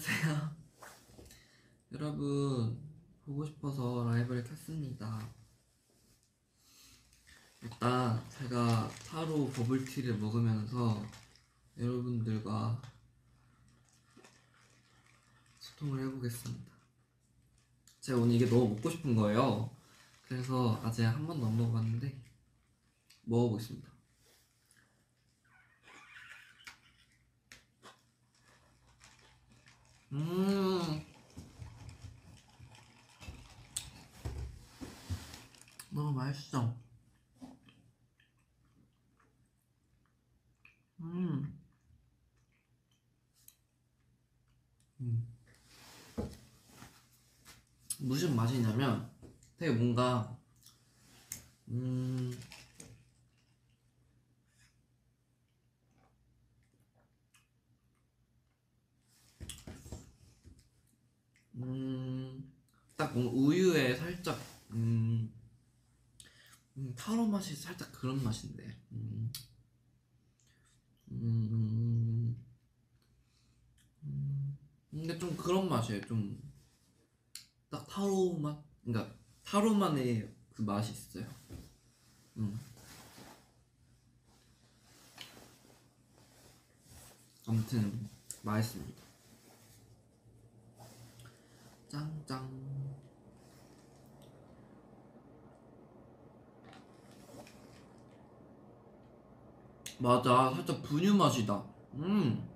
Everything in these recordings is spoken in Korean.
안녕하세요. 여러분, 보고 싶어서 라이브를 켰습니다. 일단, 제가 타로 버블티를 먹으면서 여러분들과 소통을 해보겠습니다. 제가 오늘 이게 너무 먹고 싶은 거예요. 그래서 아직 한 번도 안 먹어봤는데, 먹어보겠습니다. 음. 너무 맛있어. 음. 음. 무슨 맛이냐면 되게 뭔가 음. 음, 딱 뭔가 우유에 살짝 음, 음, 타로 맛이 살짝 그런 맛인데. 음, 음, 음, 근데 좀 그런 맛이에요. 좀 딱 타로 맛, 그러니까 타로만의 그 맛이 있어요. 음. 아무튼 맛있습니다. 짱짱. 맞아, 살짝 분유 맛이다. 음.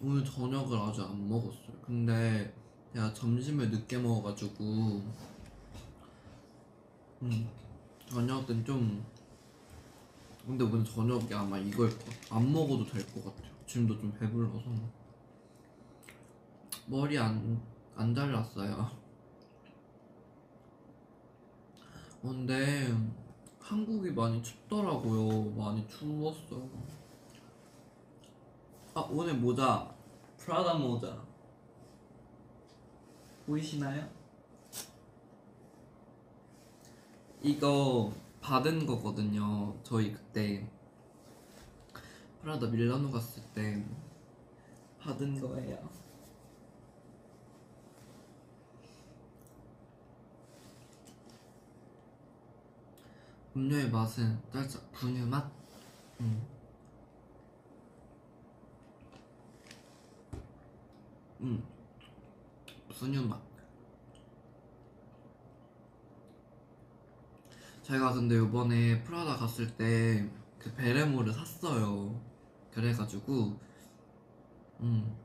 오늘 저녁을 아직 안 먹었어요. 근데 제가 점심을 늦게 먹어가지고, 음, 저녁은 좀. 근데 오늘 저녁이 아마 이걸 거- 안 먹어도 될 것 같아요. 지금도 좀 배불러서. 머리 안, 안 잘랐어요. 어, 근데 한국이 많이 춥더라고요. 많이 추웠어요. 아, 오늘 모자. 프라다 모자. 보이시나요? 이거 받은 거거든요. 저희 그때 프라다 밀라노 갔을 때 받은 거예요. 음료의 맛은 살짝 분유 맛? 음. 음. 분유 맛. 제가 근데 요번에 프라다 갔을 때 그 베레모를 샀어요. 그래가지고, 음.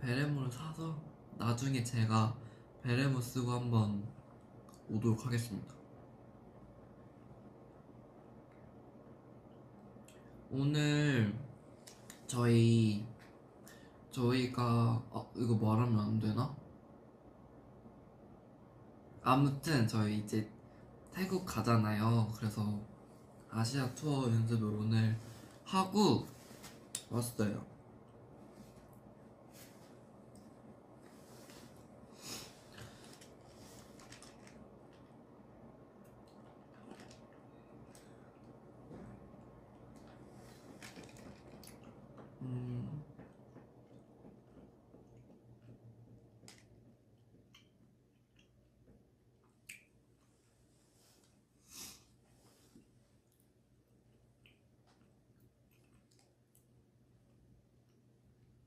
베레모를 사서 나중에 제가 베레모 쓰고 한번 오도록 하겠습니다. 오늘 저희 저희가 어 이거 말하면 안 되나? 아무튼 저희 이제 태국 가잖아요. 그래서 아시아 투어 연습을 오늘 하고 왔어요. 음.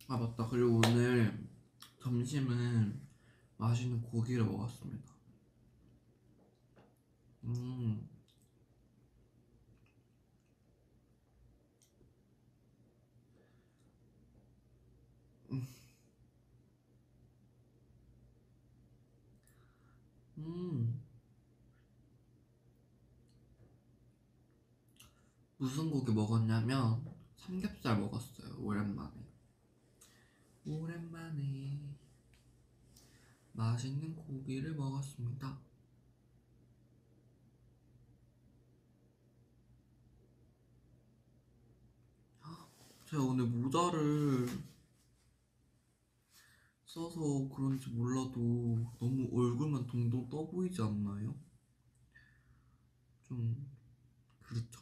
아 맞다 그리고 오늘 점심은 맛있는 고기를 먹었습니다 음 음. 무슨 고기 먹었냐면 삼겹살 먹었어요 오랜만에 오랜만에 맛있는 고기를 먹었습니다 제가 오늘 모자를 써서 그런지 몰라도 너무 얼굴만 동동 떠 보이지 않나요? 좀 그렇죠.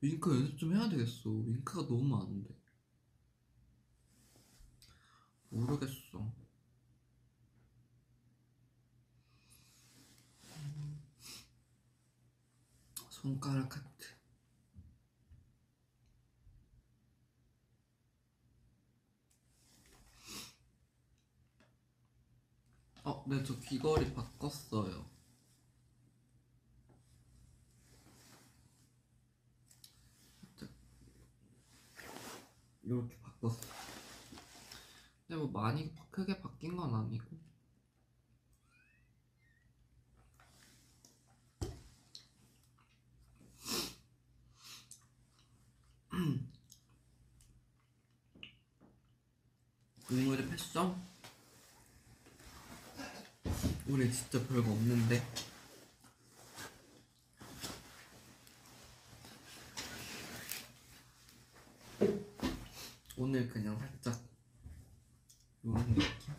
윙크 연습 좀 해야 되겠어. 윙크가 너무 많은데. 모르겠어. 손가락 하트. 어, 네, 저 귀걸이 바꿨어요. 이렇게 바꿨어. 근데 뭐 많이 크게 바뀐 건 아니고. 오늘의 패션? 우리 진짜 별거 없는데. 오늘 그냥 살짝 요런 느낌?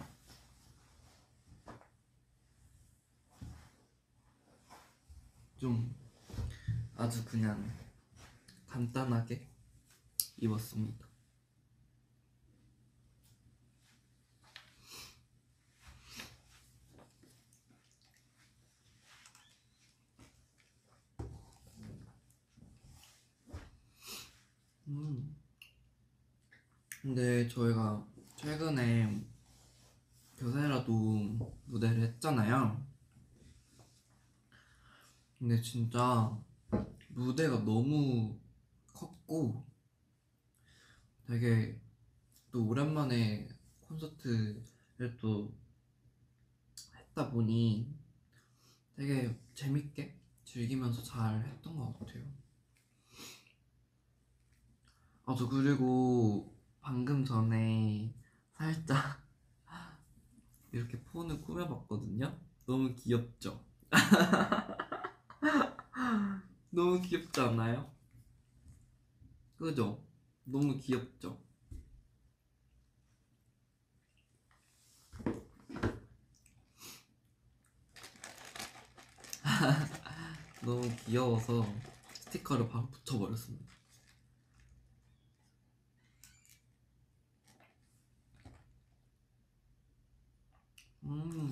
좀 아주 그냥 간단하게 입었습니다. 음. 근데 저희가 최근에 교세라도 무대를 했잖아요. 근데 진짜 무대가 너무 컸고 되게 또 오랜만에 콘서트를 또 했다 보니 되게 재밌게 즐기면서 잘 했던 것 같아요. 아, 저 그리고 방금 전에 살짝 이렇게 폰을 꾸며봤거든요. 너무 귀엽죠? 너무 귀엽지 않아요? 그죠? 너무 귀엽죠? 너무 귀여워서 스티커를 바로 붙여버렸습니다. 음.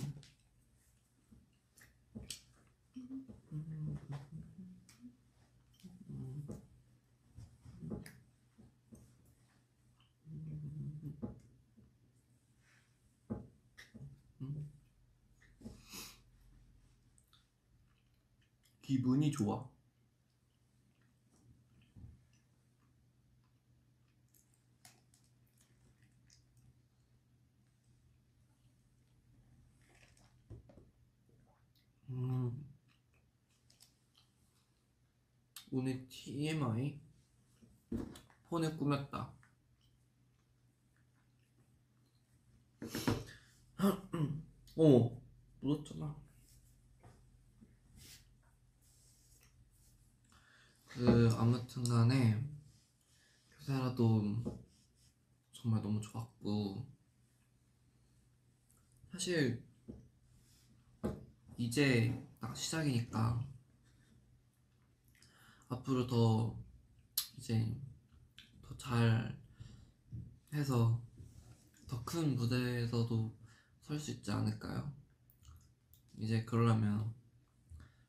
기분이 좋아. 음. 오늘 TMI 폰을 꾸몄다. 어머, 묻었잖아. 그 아무튼 간에 교세라도 정말 너무 좋았고 사실 이제 딱 시작이니까 앞으로 더 이제 더 잘 해서 더 큰 무대에서도 설 수 있지 않을까요? 이제 그러려면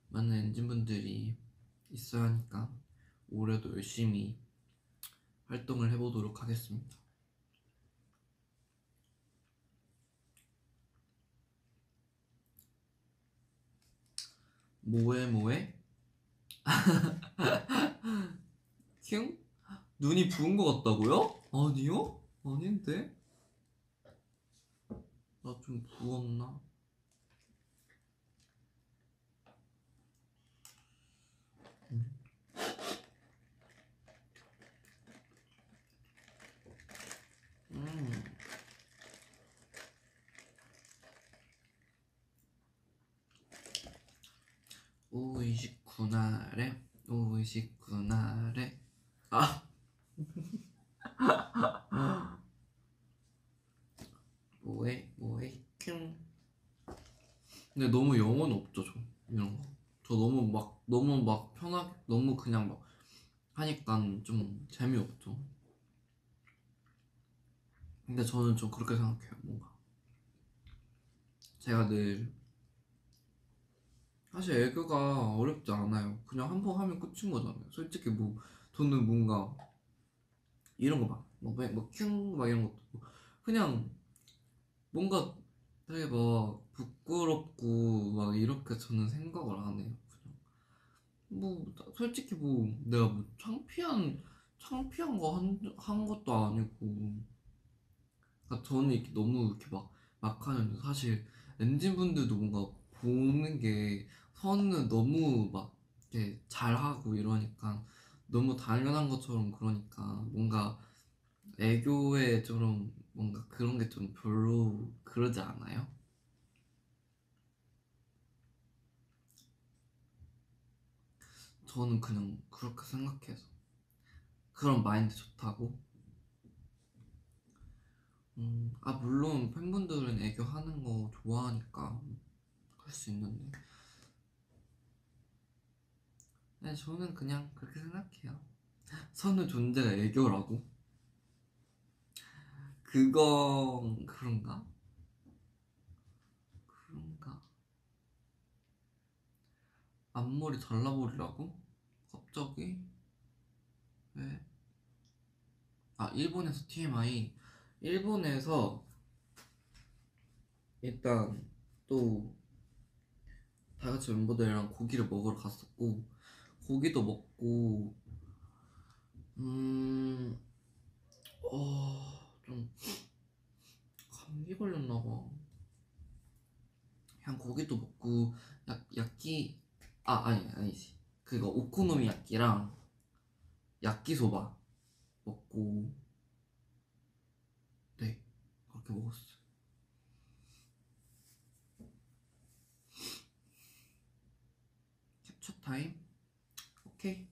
많은 엔진분들이 있어야 하니까 올해도 열심히 활동을 해보도록 하겠습니다. 뭐해 뭐해? 흉? 눈이 부은 것 같다고요? 아니요? 아닌데? 나 좀 부었나? 음. 음. 59나래 59나래 아! 뭐해? 뭐해? 킹 근데 너무 영혼 없죠 저. 이런 거 저 너무 막 너무 막 편하게 너무 그냥 막 하니까 좀 재미없죠. 근데 저는 좀 그렇게 생각해요 뭔가. 제가 늘 사실 애교가 어렵지 않아요. 그냥 한 번 하면 끝인 거잖아요. 솔직히 뭐 저는 뭔가 이런 거 막, 뭐, 뭐, 큐, 막 이런 것도 그냥 뭔가 되게 막 부끄럽고 막 이렇게 저는 생각을 안 해요. 그냥 뭐 솔직히 뭐 내가 뭐 창피한 창피한 거 한 한 것도 아니고 그러니까 저는 이렇게 너무 이렇게 막 막 하는데 사실 엔진 분들도 뭔가 보는 게 선은 너무 막 이렇게 잘하고 이러니까 너무 당연한 것처럼 그러니까 뭔가 애교에 좀 뭔가 그런 게 좀 별로 그러지 않아요? 저는 그냥 그렇게 생각해서. 그런 마인드 좋다고? 음, 아 물론 팬분들은 애교 하는 거 좋아하니까 할 수 있는데 네, 저는 그냥 그렇게 생각해요 선우 존재가 애교라고? 그건 그런가? 그런가? 앞머리 잘라버리라고? 갑자기? 왜? 아 일본에서 TMI 일본에서 일단 또 다 같이 멤버들이랑 고기를 먹으러 갔었고 고기도 먹고 음... 어... 좀 감기 걸렸나 봐. 그냥 고기도 먹고 야, 야끼 아 아니 아니지. 그거 오코노미야끼랑 야끼소바 먹고 네 그렇게 먹었어요. 캡처 타임 오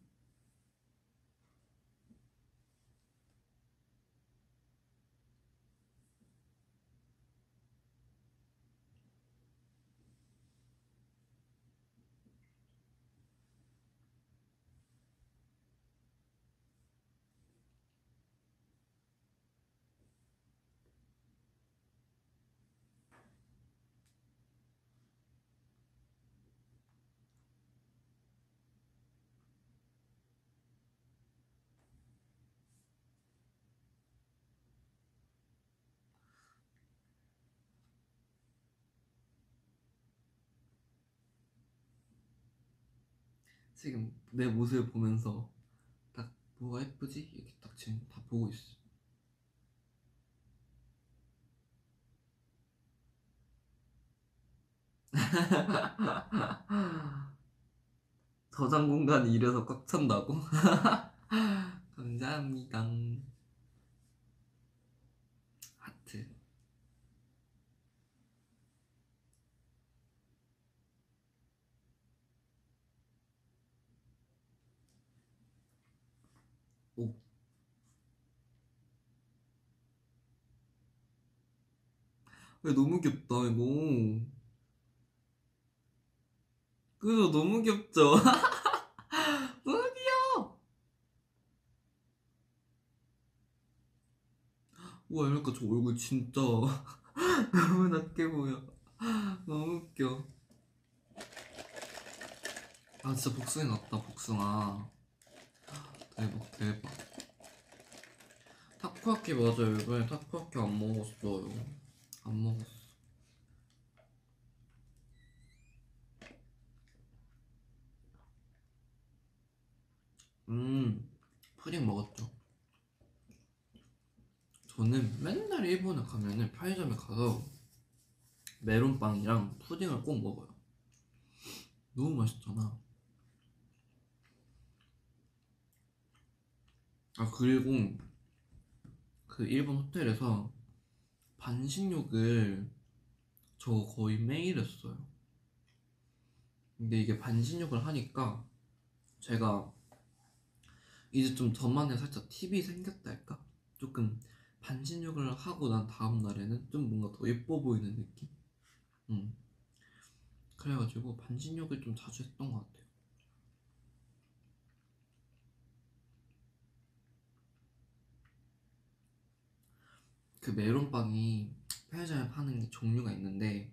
지금 내 모습을 보면서 딱 뭐가 예쁘지? 이렇게 딱 지금 다 보고 있어. 저장 공간이 이래서 꽉 찬다고? 감사합니다. 하트. 오. 왜 너무 귀엽다 이거. 그죠 너무 귀엽죠? 너무 귀여워. 우와 이러니까 저 얼굴 진짜 너무 낮게 보여. 너무 웃겨. 아 진짜 복숭이 같다 복숭아. 대박 대박. 타코야키 맞아요 이번에 타코야키 안 먹었어요. 안 먹었어. 음, 푸딩 먹었죠. 저는 맨날 일본에 가면은 편의점에 가서 메론빵이랑 푸딩을 꼭 먹어요. 너무 맛있잖아. 아, 그리고 그 일본 호텔에서 반신욕을 저 거의 매일 했어요. 근데 이게 반신욕을 하니까 제가 이제 좀 저만의 살짝 팁이 생겼다 할까? 조금 반신욕을 하고 난 다음 날에는 좀 뭔가 더 예뻐 보이는 느낌? 음. 그래가지고 반신욕을 좀 자주 했던 것 같아요. 그 메론빵이 편의점에 파는 게 종류가 있는데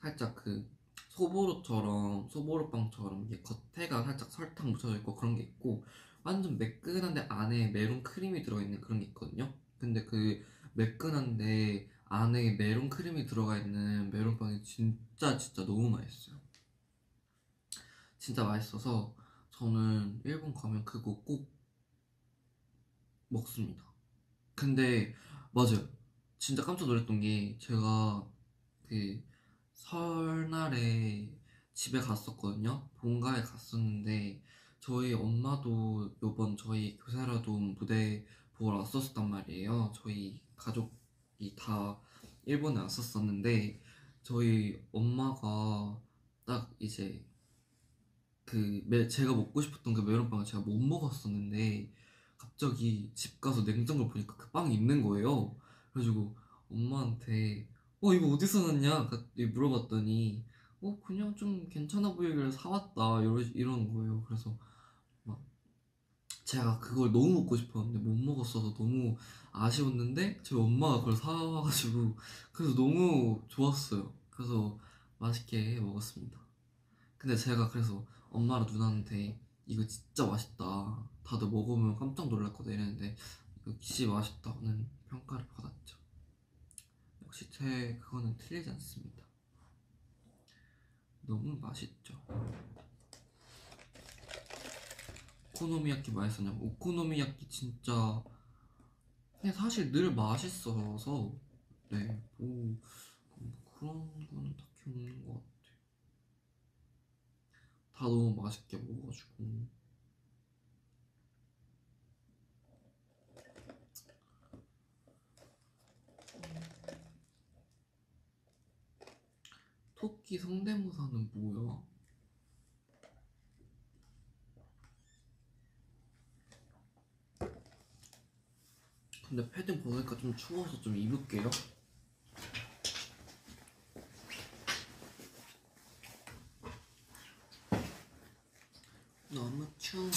살짝 그 소보루처럼 소보루빵처럼 이게 겉에가 살짝 설탕 묻혀져 있고 그런 게 있고 완전 매끈한데 안에 메론 크림이 들어있는 그런 게 있거든요. 근데 그 매끈한데 안에 메론 크림이 들어가 있는 메론빵이 진짜 진짜 너무 맛있어요. 진짜 맛있어서 저는 일본 가면 그거 꼭 먹습니다. 근데 맞아요. 진짜 깜짝 놀랐던 게 제가 그 설날에 집에 갔었거든요. 본가에 갔었는데 저희 엄마도 요번 저희 교사라도 무대 보러 왔었단 말이에요. 저희 가족이 다 일본에 왔었었는데 저희 엄마가 딱 이제 그 메- 제가 먹고 싶었던 그 메론빵을 제가 못 먹었었는데 갑자기 집 가서 냉장고를 보니까 그 빵이 있는 거예요. 그래가지고 엄마한테 어 이거 어디서 났냐? 갑자기 물어봤더니 어 그냥 좀 괜찮아 보이길래 사왔다 이러 이러는 거예요. 그래서 막 제가 그걸 너무 먹고 싶었는데 못 먹었어서 너무 아쉬웠는데 저희 엄마가 그걸 사와가지고 그래서 너무 좋았어요. 그래서 맛있게 먹었습니다. 근데 제가 그래서 엄마랑 누나한테 이거 진짜 맛있다. 다들 먹으면 깜짝 놀랄 거다 이랬는데 역시 맛있다는 평가를 받았죠. 역시 제 그거는 틀리지 않습니다. 너무 맛있죠. 오코노미야끼 맛있었냐고? 오코노미야끼 진짜 그냥 사실 늘 맛있어서 네, 뭐, 뭐 그런 거는 딱히 없는 것 같아요. 다 너무 맛있게 먹어가지고 토끼 성대모사는 뭐야? 근데 패딩 벗으니까 좀 추워서 좀 입을게요. 너무 추워.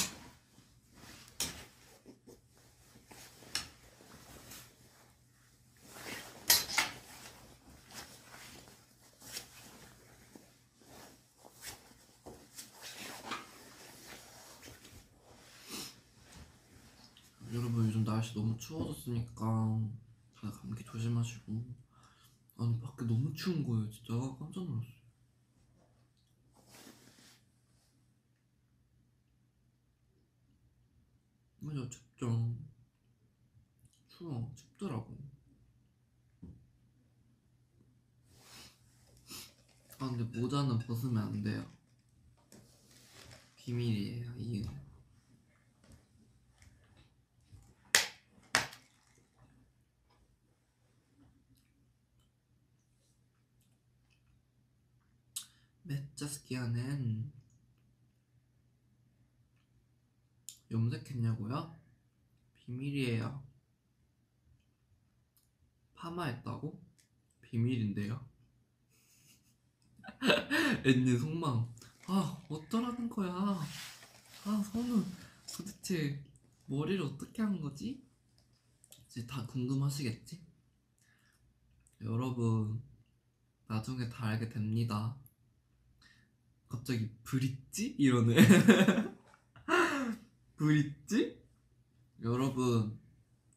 여러분 요즘 날씨 너무 추워졌으니까 다들 감기 조심하시고. 아니 밖에 너무 추운 거예요 진짜. 깜짝 놀랐어요 맞아 춥죠 추워 춥더라고. 아 근데 모자는 벗으면 안 돼요. 비밀이에요 이게. 메짜스키아는 염색했냐고요? 비밀이에요. 파마했다고? 비밀인데요. 엔니 속망. 아 어쩌라는 거야. 아 선우 도대체 머리를 어떻게 한 거지? 이제 다 궁금하시겠지? 여러분 나중에 다 알게 됩니다. 갑자기 브릿지? 이러네. 브릿지? 여러분,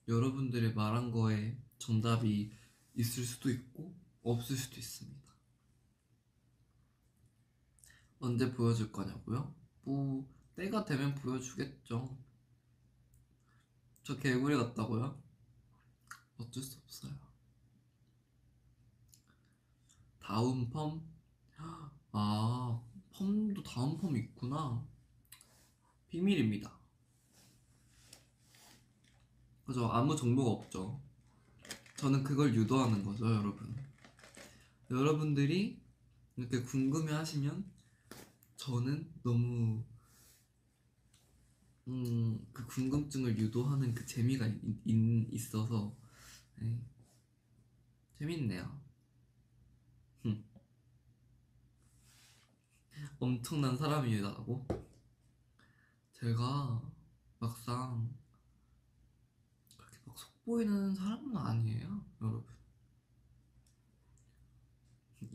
여러분들이 말한 거에 정답이 있을 수도 있고 없을 수도 있습니다. 언제 보여줄 거냐고요? 뭐 때가 되면 보여주겠죠. 저 개구리 같다고요? 어쩔 수 없어요. 다운 펌? 아, 펌도 다운 펌 있구나. 비밀입니다. 그죠? 아무 정보가 없죠. 저는 그걸 유도하는 거죠, 여러분. 여러분들이 이렇게 궁금해 하시면 저는 너무 음, 그 궁금증을 유도하는 그 재미가 있, 있- 있어서 네. 재밌네요. 흠. 엄청난 사람이라고? 제가 막상 보이는 사람은 아니에요, 여러분.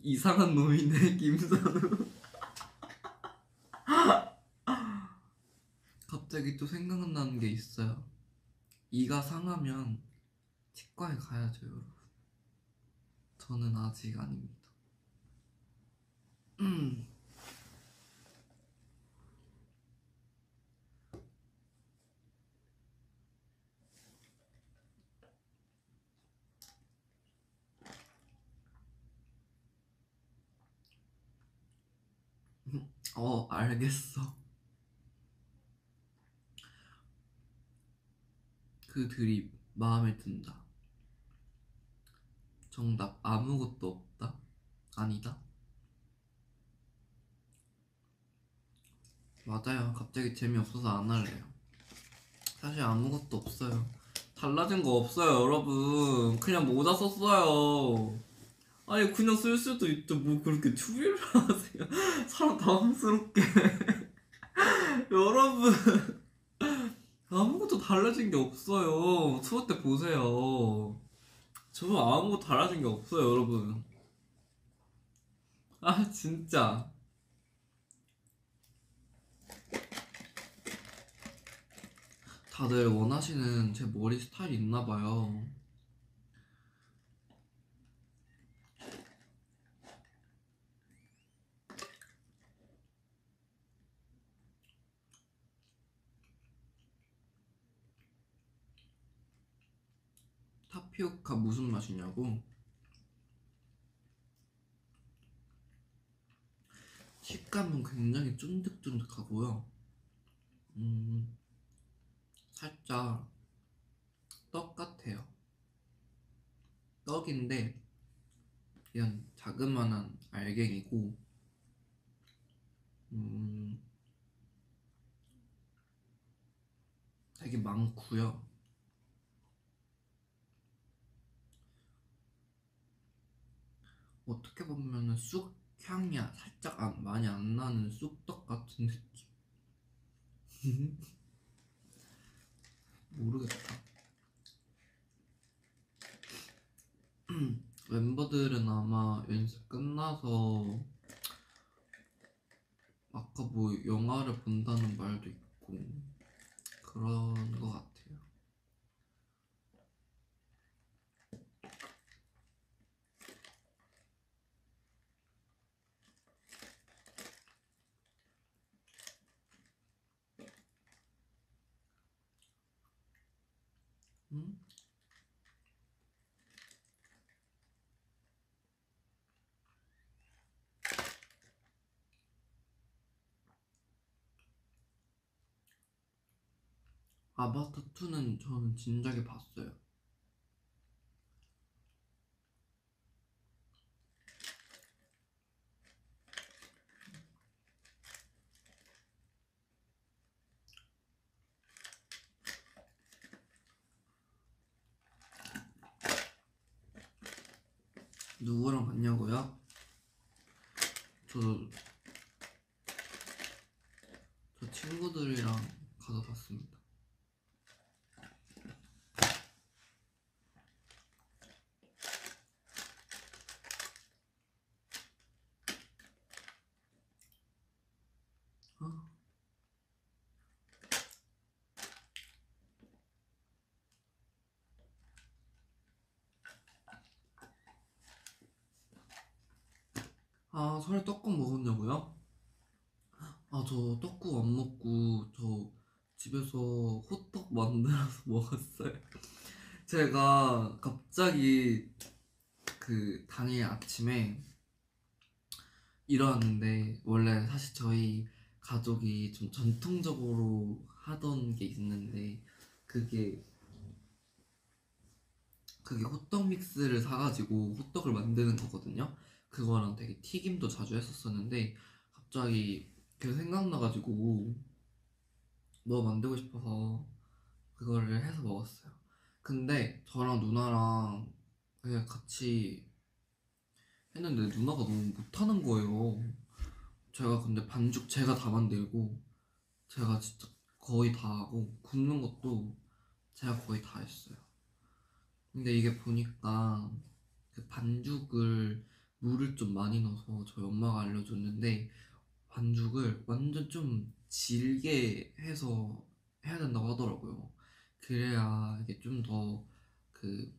이상한 놈이네, 김선우. 갑자기 또 생각나는 게 있어요. 이가 상하면 치과에 가야죠, 여러분. 저는 아직 아닙니다. 음. 어, 알겠어. 그 드립 마음에 든다. 정답 아무것도 없다. 아니다. 맞아요. 갑자기 재미없어서 안 할래요. 사실 아무것도 없어요. 달라진 거 없어요, 여러분. 그냥 모자 썼어요. 아니, 그냥 쓸 수도 있죠. 뭐 그렇게 추리를 하세요. 사람 당황스럽게. 여러분. 아무것도 달라진 게 없어요. 추워 때 보세요. 저 아무것도 달라진 게 없어요, 여러분. 아, 진짜. 다들 원하시는 제 머리 스타일이 있나 봐요. 타피오카 무슨 맛이냐고? 식감은 굉장히 쫀득쫀득하고요. 음, 살짝 떡 같아요. 떡인데 그냥 자그마한 알갱이고, 음, 되게 많고요. 어떻게 보면은 쑥 향이 살짝 안- 많이 안 나는 쑥떡 같은 느낌. 모르겠다. 멤버들은 아마 연습 끝나서 아까 뭐 영화를 본다는 말도 있고 그런 것 같아요. 음? 아바타 2는 저는 진작에 봤어요. 누구랑 갔냐고요? 저, 저 친구들이랑 가서 봤습니다. 어? 아, 설에 떡국 먹었냐고요? 아, 저 떡국 안 먹고 저 집에서 호떡 만들어서 먹었어요. 제가 갑자기 그 당일 아침에 일어났는데 원래 사실 저희 가족이 좀 전통적으로 하던 게 있는데 그게 그게 호떡 믹스를 사가지고 호떡을 만드는 거거든요. 그거랑 되게 튀김도 자주 했었었는데 갑자기 그 생각나가지고 뭐 만들고 싶어서 그거를 해서 먹었어요. 근데 저랑 누나랑 그냥 같이 했는데 누나가 너무 못하는 거예요. 제가 근데 반죽 제가 다 만들고 제가 진짜 거의 다 하고 굽는 것도 제가 거의 다 했어요. 근데 이게 보니까 그 반죽을 물을 좀 많이 넣어서 저희 엄마가 알려줬는데 반죽을 완전 좀 질게 해서 해야 된다고 하더라고요. 그래야 이게 좀 더 그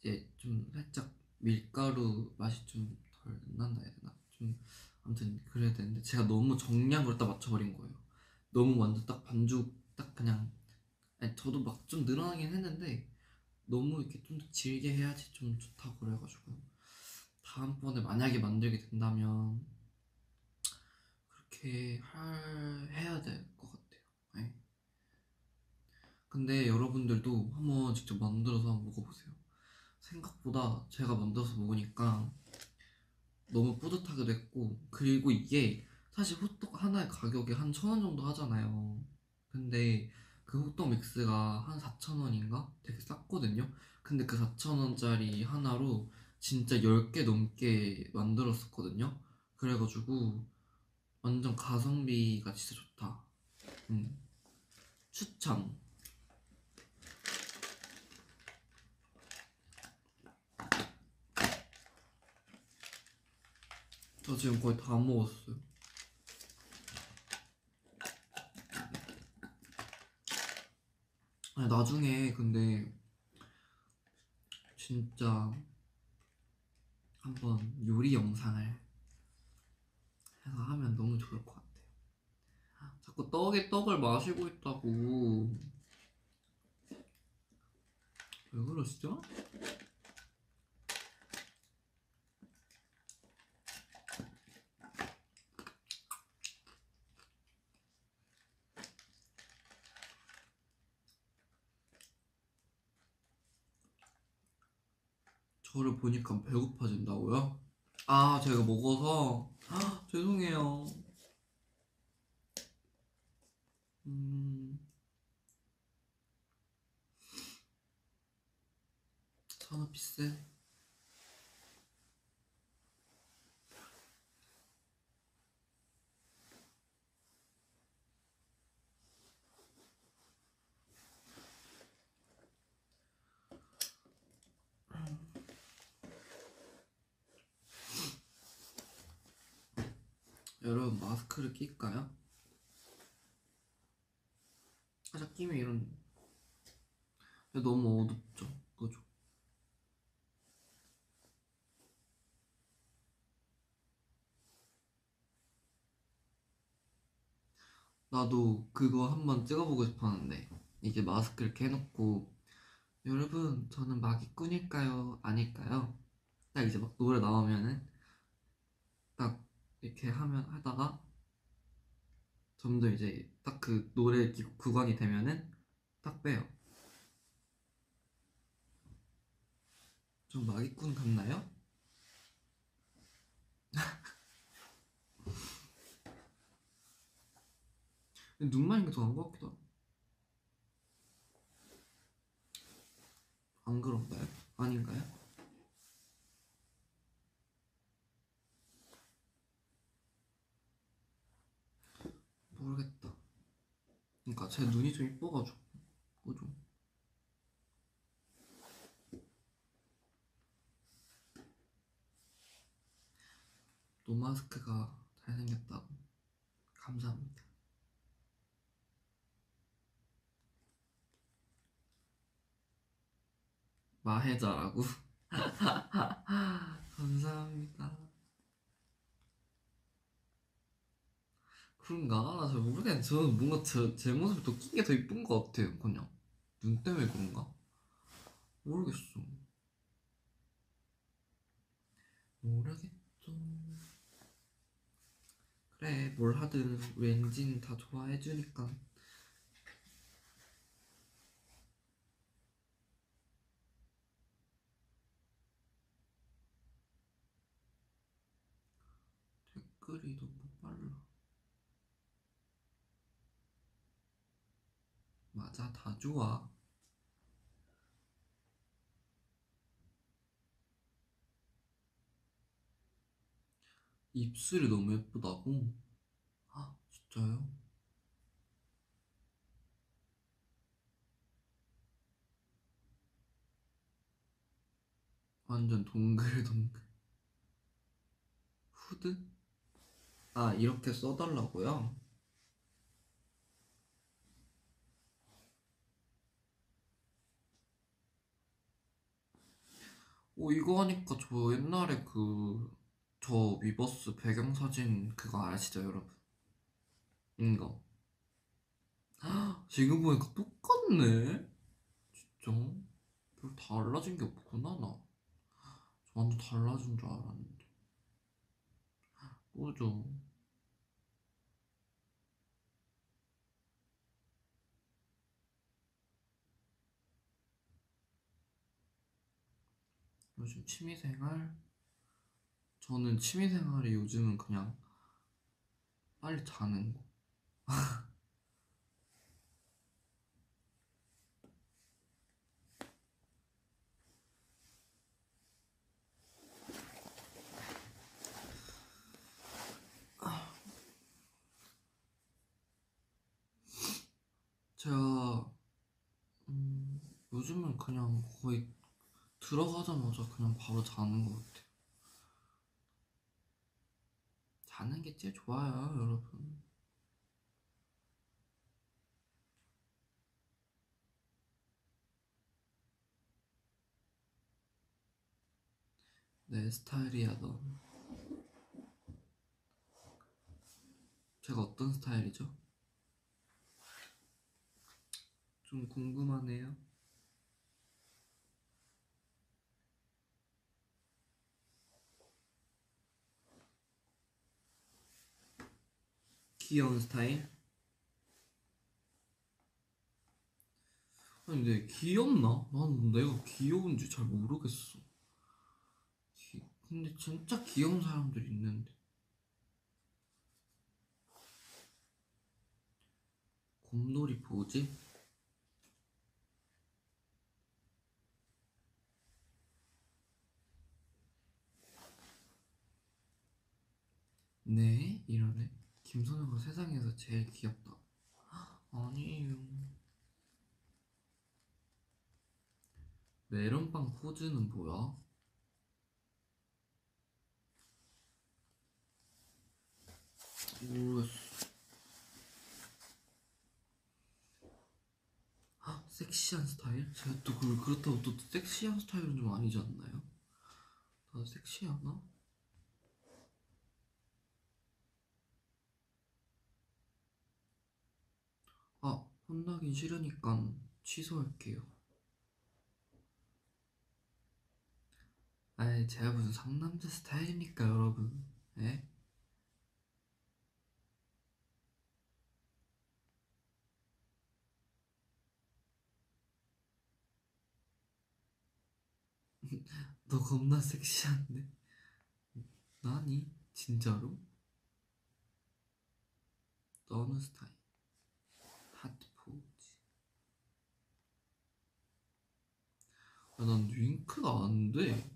이제 좀 살짝 밀가루 맛이 좀 덜 난다 해야 되나? 좀 아무튼 그래야 되는데 제가 너무 정량으로 딱 맞춰버린 거예요. 너무 완전 딱 반죽 딱 그냥 아니, 저도 막 좀 늘어나긴 했는데 너무 이렇게 좀 더 질게 해야지 좀 좋다고 그래가지고 다음번에 만약에 만들게 된다면 그렇게 할 해야 될 것 같아요. 네. 근데 여러분들도 한번 직접 만들어서 한번 먹어보세요. 생각보다 제가 만들어서 먹으니까 너무 뿌듯하기도 했고 그리고 이게 사실 호떡 하나의 가격이 한 천 원 정도 하잖아요. 근데 그 호떡 믹스가 한 4,000원인가? 되게 쌌거든요. 근데 그 4,000원짜리 하나로 진짜 10개 넘게 만들었었거든요. 그래가지고 완전 가성비가 진짜 좋다. 음. 추천. 저 지금 거의 다 먹었어요. 나중에 근데 진짜 한번 요리 영상을 해서 하면 너무 좋을 것 같아요. 자꾸 떡에 떡을 마시고 있다고. 왜 그러시죠? 저를 보니까 배고파진다고요? 아, 제가 먹어서 헉, 죄송해요. 음, 산업피스 여러분 마스크를 낄까요? 살짝 끼면 이런 근데 너무 어둡죠? 그죠? 나도 그거 한번 찍어보고 싶었는데 이게 마스크 이렇게 해놓고 여러분 저는 마기꾼일까요? 아닐까요? 딱 이제 막 노래 나오면은 딱 이렇게 하면 하다가 점점 이제 딱 그 노래 기- 구간이 되면은 딱 빼요. 좀 마기꾼 같나요? 근데 눈 많이 게더 나은 것 같기도 하고. 안 그런가요? 아닌가요? 모르겠다. 그러니까 제 눈이 좀 이뻐가지고 그죠? 노마스크가 잘생겼다고 감사합니다. 마해자라고 감사합니다. 그런가? 나 잘 모르겠는데 저는 뭔가 제, 제 모습이 더 낀 게 더 이쁜 것 같아요 그냥 눈 때문에 그런가? 모르겠어 모르겠죠 그래 뭘 하든 왠지는 다 좋아해주니까 댓글이 너무 빨라 맞아 다 좋아 입술이 너무 예쁘다고? 아 진짜요? 완전 동글동글 후드? 아 이렇게 써달라고요? 오 이거 하니까 저 옛날에 그 저 위버스 배경사진 그거 아시죠 여러분? 이거 헉, 지금 보니까 똑같네 진짜 별 달라진 게 없구나 나 완전 달라진 줄 알았는데 뭐죠? 요즘 취미생활? 저는 취미생활이 요즘은 그냥 빨리 자는 거. 제가 음, 요즘은 그냥 거의 들어가자마자 그냥 바로 자는 것 같아요. 자는 게 제일 좋아요, 여러분. 내 스타일이야, 넌. 제가 어떤 스타일이죠? 좀 궁금하네요. 귀여운 스타일? 아니 근데 귀엽나? 난 내가 귀여운지 잘 모르겠어 기- 근데 진짜 귀여운 사람들 있는데 곰돌이 포즈? 네? 이러네 김선호가 세상에서 제일 귀엽다 아니에요 메론빵 포즈는 뭐야? 모르겠어 헉, 섹시한 스타일? 제가 또 그걸 그렇다고 또 섹시한 스타일은 좀 아니지 않나요? 나 섹시하나? 아, 혼나긴 싫으니까 취소할게요. 아이, 제가 무슨 상남자 스타일입니까, 여러분? 예? 너 겁나 섹시한데? 나니? 진짜로? 너는 스타일. 하트 포즈. 야, 난안 돼.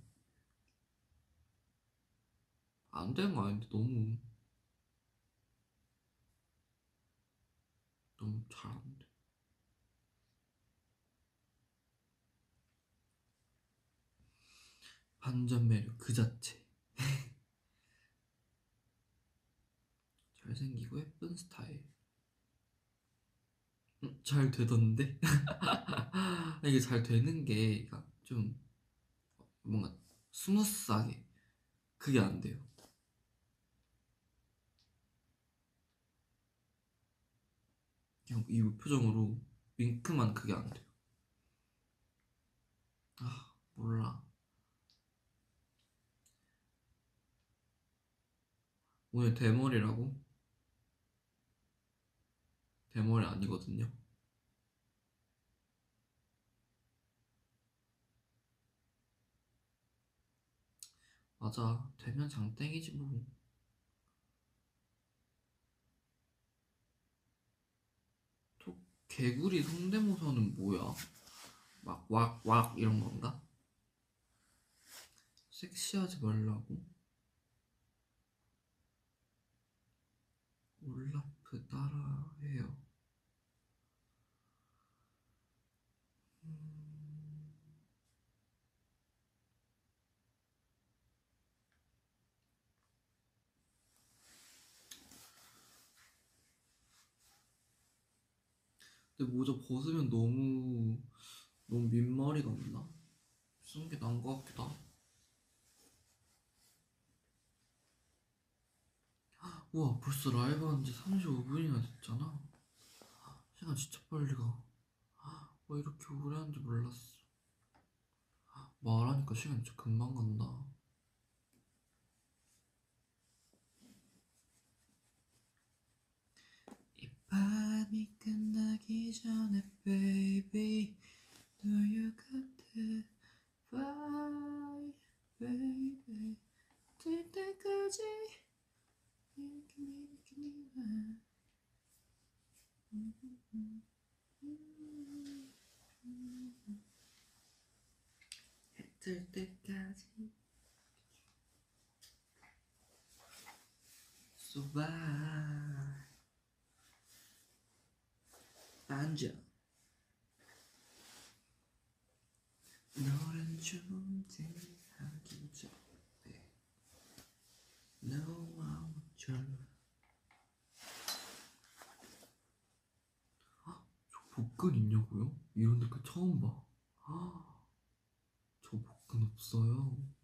안 되는 거 아닌데, 너무. 너무 잘 안 돼. 반전 매력 그 자체. 잘생기고 예쁜 스타일. 음, 잘 되던데? 이게 잘 되는 게 좀 뭔가 smooth하게 그게 안 돼요. 그냥 이 표정으로 윙크만 그게 안 돼요. 아, 몰라. 오늘 대머리라고? 대머리 아니거든요. 맞아. 되면 장땡이지 뭐. 또 개구리 성대모사는 뭐야? 막 왁왁 이런 건가? 섹시하지 말라고? 올라프 따라해요. 근데 모자 벗으면 너무 너무 민머리 같나? 쓰는 게 나은 것 같기도 하고. 우와 벌써 라이브 한지 35분이나 됐잖아. 시간 진짜 빨리 가. 와, 이렇게 오래 한지 몰랐어. 말하니까 시간 진짜 금방 간다 밤이 끝나기 전에 baby Do you got the fire baby 될 때까지 이렇게 이렇게 네가 해뜰 때까지 survive 앉아 너란 존재하기 전에 너와 저 복근 있냐고요? 이런 댓글 처음 봐. 저 복근 없어요.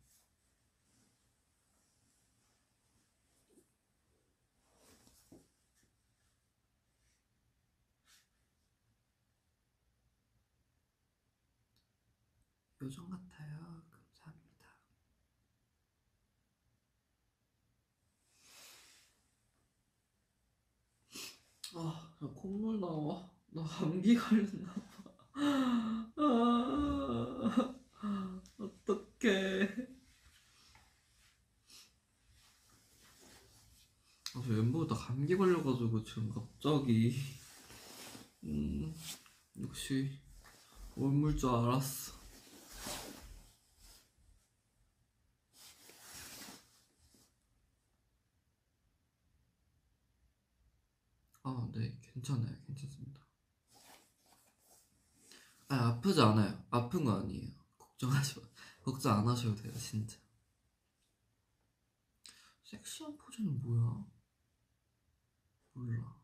요정 같아요. 감사합니다. 아, 나 콧물 나와. 나 감기 걸렸나 봐. 아, 어떡해. 아, 저 멤버가 다 감기 걸려가지고 지금 갑자기. 음, 역시 옮을 줄 알았어. 아, 네, 괜찮아요. 괜찮습니다. 아, 아프지 않아요. 아픈 거 아니에요. 걱정하지 마. 걱정 안 하셔도 돼요, 진짜. 섹시한 포즈는 뭐야? 몰라.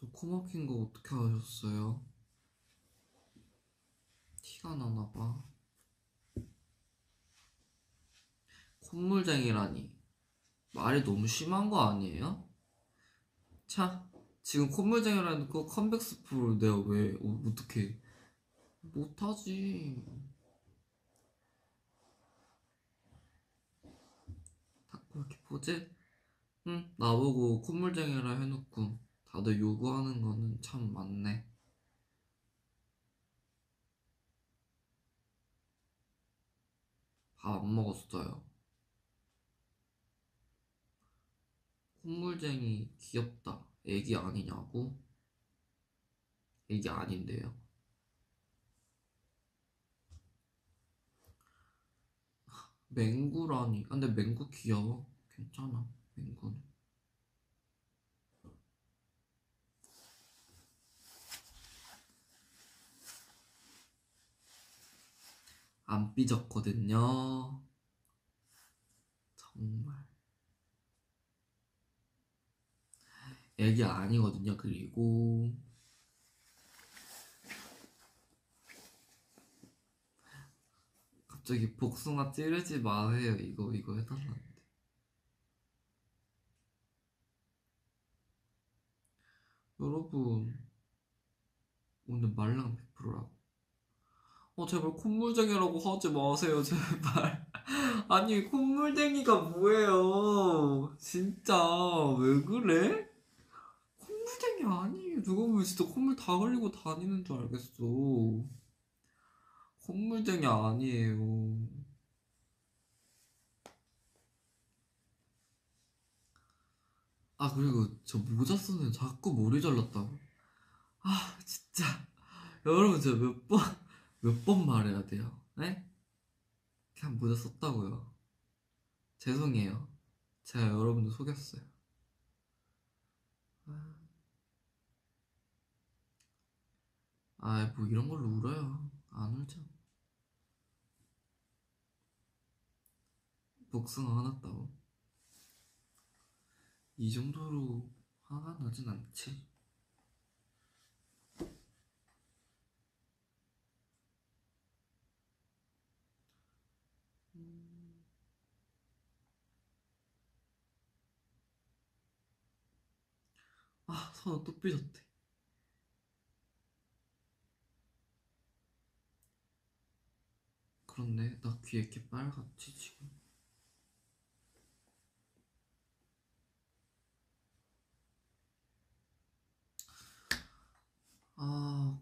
저 코 막힌 거 어떻게 아셨어요? 티가 나나 봐. 콧물쟁이라니. 말이 너무 심한 거 아니에요? 차, 지금 콧물쟁이라는 거 컴백 스 프로 내가 왜, 어, 어떻게. 못하지. 타코야키 포즈? 응, 나보고 콧물쟁이라 해놓고 다들 요구하는 거는 참 많네. 밥 안 먹었어요. 콧물쟁이 귀엽다. 애기 아니냐고? 애기 아닌데요. 맹구라니. 아, 근데 맹구 귀여워. 괜찮아. 맹구는. 안 삐졌거든요. 정말. 애기 아니거든요. 그리고 갑자기 복숭아 찌르지 마세요. 이거 이거 해달라는데. 여러분 오늘 말랑 100%라고. 어 제발 콧물쟁이라고 하지 마세요 제발. 아니 콧물쟁이가 뭐예요? 진짜 왜 그래? 콧물쟁이 아니에요. 누가 보면 진짜 콧물 다 흘리고 다니는 줄 알겠어. 콧물쟁이 아니에요. 아 그리고 저 모자 쓰는 자꾸 머리 잘랐다고. 아 진짜 여러분 제가 몇 번 몇 번 말해야 돼요? 네? 그냥 모자 썼다고요. 죄송해요. 제가 여러분들 속였어요. 아, 아이 뭐 이런 걸로 울어요 안 울죠 복숭아 화났다고 이 정도로 화가 나진 않지 아 선우 또 삐졌대. 그렇네. 나 귀에 이렇게 빨갛지 지금? 아.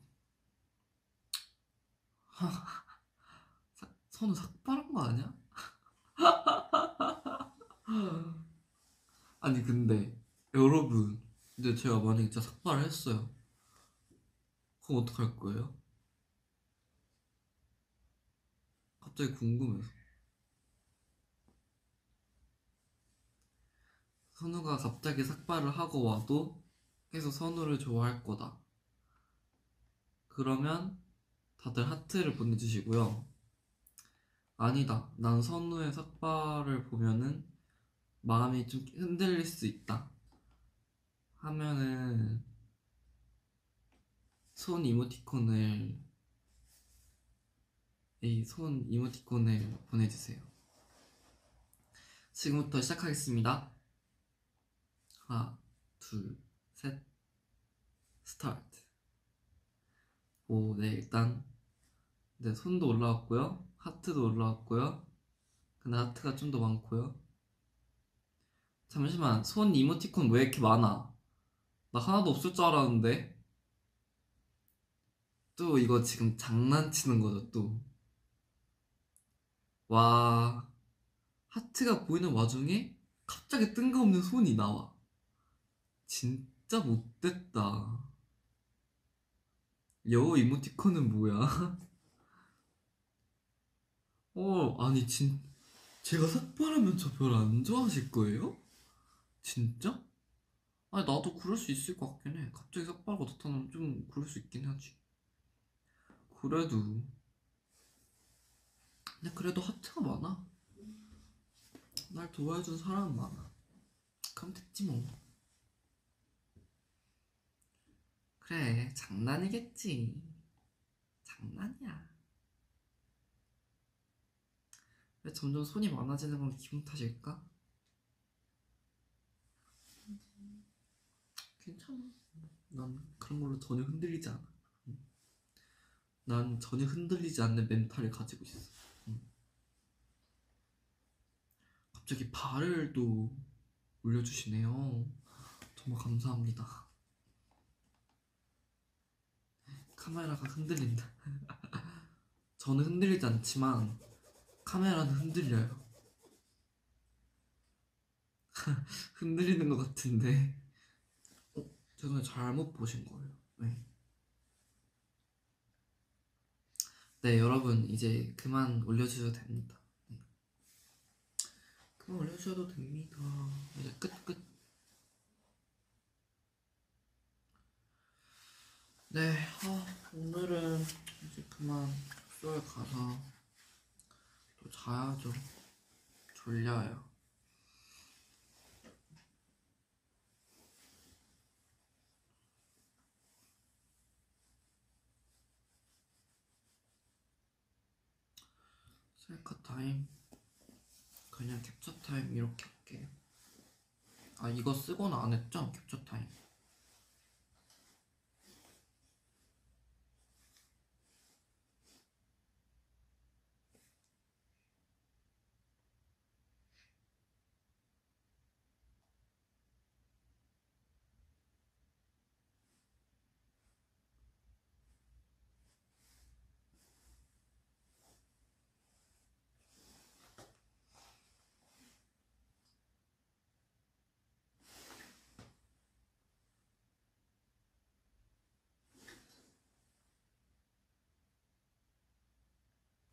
사- 선우 삭발한 거 아니야? 아니 근데 여러분 근데 제가 만약에 진짜 삭발을 했어요. 그럼 어떡할 거예요? 갑자기 궁금해서. 선우가 갑자기 삭발을 하고 와도 계속 선우를 좋아할 거다. 그러면 다들 하트를 보내주시고요. 아니다. 난 선우의 삭발을 보면은 마음이 좀 흔들릴 수 있다 하면은 손 이모티콘을 이 손 이모티콘을 보내주세요. 지금부터 시작하겠습니다. 하나, 둘, 셋, 스타트. 오, 네, 일단, 네, 손도 올라왔고요. 하트도 올라왔고요. 근데 하트가 좀 더 많고요. 잠시만, 손 이모티콘 왜 이렇게 많아? 나 하나도 없을 줄 알았는데. 또 이거 지금 장난치는 거죠, 또. 와, 하트가 보이는 와중에 갑자기 뜬금없는 손이 나와. 진짜 못됐다. 여우 이모티콘은 뭐야? 어, 아니, 진, 제가 삭발하면 저 별 안 좋아하실 거예요? 진짜? 아니, 나도 그럴 수 있을 것 같긴 해. 갑자기 삭발하고 나타나면 좀 그럴 수 있긴 하지. 그래도, 근데 그래도 하트가 많아. 날 도와준 사람은 많아. 그럼 됐지 뭐. 그래, 장난이겠지. 장난이야. 왜 점점 손이 많아지는 건 기분 탓일까? 괜찮아. 난 그런 걸로 전혀 흔들리지 않아. 응. 난 전혀 흔들리지 않는 멘탈을 가지고 있어. 응. 갑자기 발을 또 올려주시네요. 정말 감사합니다. 카메라가 흔들린다. 저는 흔들리지 않지만 카메라는 흔들려요. 흔들리는 것 같은데. 어, 죄송해요. 잘못 보신 거예요. 네. 네, 여러분 이제 그만 올려주셔도 됩니다. 네. 그만 올려주셔도 됩니다. 이제 끝 끝. 네, 아, 오늘은 이제 그만 숙소에 가서 또 자야죠. 졸려요. 셀카 타임 그냥 캡처 타임 이렇게 할게요. 아 이거 쓰고는 안 했죠? 캡처 타임.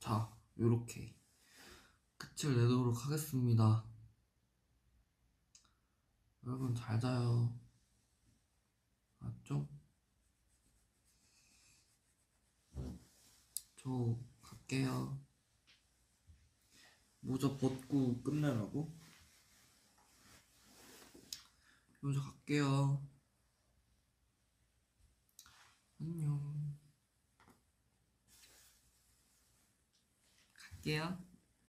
자, 요렇게 끝을 내도록 하겠습니다. 여러분 잘 자요. 맞죠? 저 갈게요. 모자 벗고 끝내라고? 그럼 저 갈게요. 안녕. 갈게요.